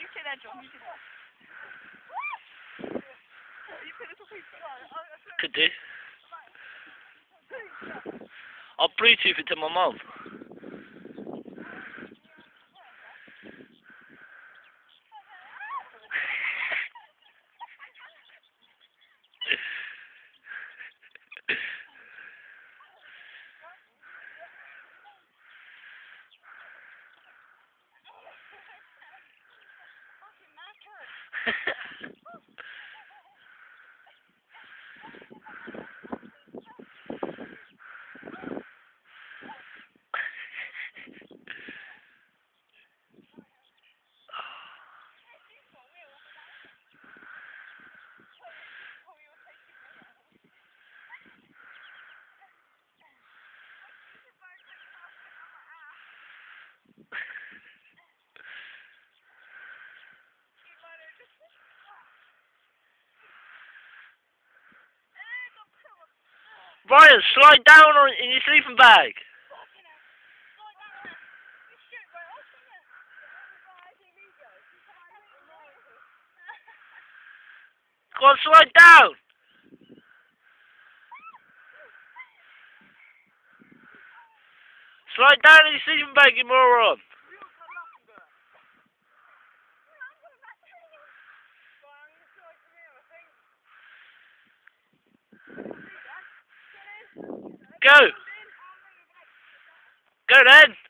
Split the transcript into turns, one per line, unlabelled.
You say that, John. You say that.
Could do. I'll Bluetooth it to my mum. Ryan, slide down on in your sleeping bag. Go on, slide down. Slide down in your sleeping bag, you moron. Go. Go then.